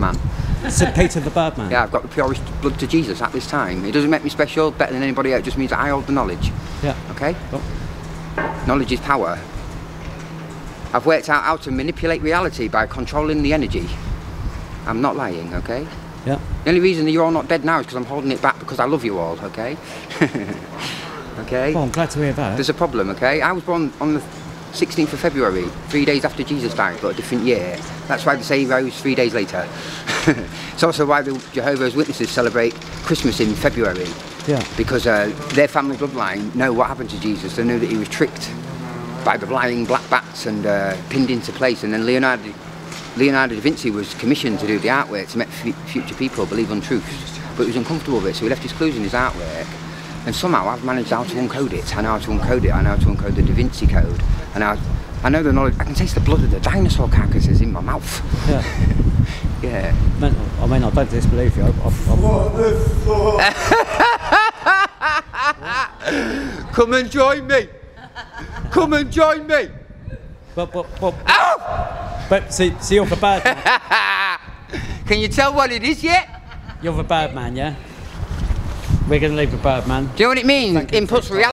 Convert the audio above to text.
man. Oh. St Peter the Birdman. Yeah, I've got the purest blood to Jesus at this time. It doesn't make me special, better than anybody else. It just means that I hold the knowledge. Yeah. Okay? Oh. Knowledge is power. I've worked out how to manipulate reality by controlling the energy. I'm not lying, okay? Yeah. The only reason that you're all not dead now is because I'm holding it back because I love you all, okay? okay? Well, I'm glad to hear that. There's a problem, okay? I was born on the 16th of February, three days after Jesus died, but a different year. That's why they say he rose three days later. it's also why the Jehovah's Witnesses celebrate Christmas in February, Yeah. because uh, their family bloodline know what happened to Jesus. They know that he was tricked by the flying black bats and uh, pinned into place. And then Leonardo, Leonardo da Vinci was commissioned to do the artwork to make f- future people believe untruths. But he was uncomfortable with it, so he left his clues in his artwork. And somehow I've managed how to uncode it. I know how to encode it. I know how to encode the Da Vinci Code. And I, I know the knowledge. I can taste the blood of the dinosaur carcasses in my mouth. Yeah. Yeah. Man, I mean, I don't disbelieve you. I, I, Come and join me. Come and join me. but, but, but, but see, see, you're the Birdman. Can you tell what it is yet? You're the Birdman, yeah? We're going to leave the bird, man. Do you know what it means? Thank Inputs reality.